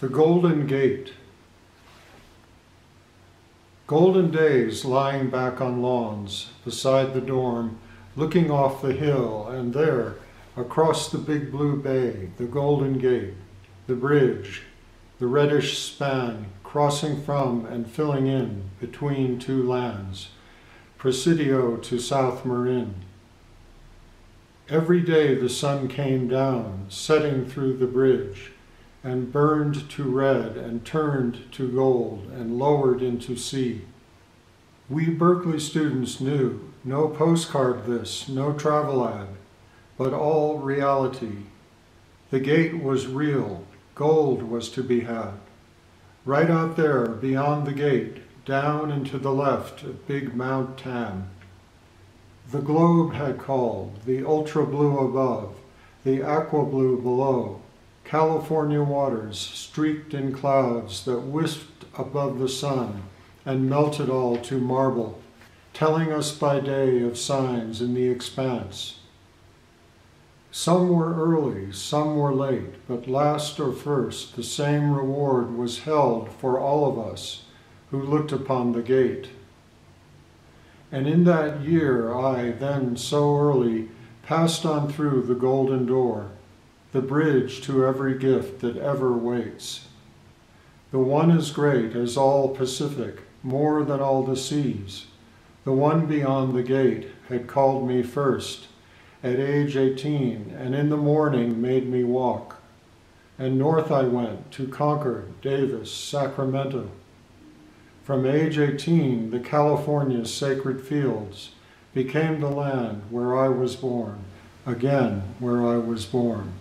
The Golden Gate. Golden days lying back on lawns beside the dorm, looking off the hill, and there, across the big blue bay, the Golden Gate, the bridge, the reddish span crossing from and filling in between two lands, Presidio to South Marin. Every day the sun came down, setting through the bridge, and burned to red and turned to gold and lowered into sea. We Berkeley students knew no postcard this, no travel ad, but all reality. The gate was real, gold was to be had. Right out there, beyond the gate, down and to the left of big Mount Tam. The globe had called, the ultra blue above, the aqua blue below, California waters streaked in clouds that wisped above the sun and melted all to marble, telling us by day of signs in the expanse. Some were early, some were late, but last or first the same reward was held for all of us who looked upon the gate. And in that year I, then so early, passed on through the golden door, the bridge to every gift that ever waits. The one is great as all Pacific, more than all the seas. The one beyond the gate had called me first, at age 18, and in the morning made me walk. And north I went to Concord, Davis, Sacramento. From age 18, the California sacred fields became the land where I was born, again where I was born.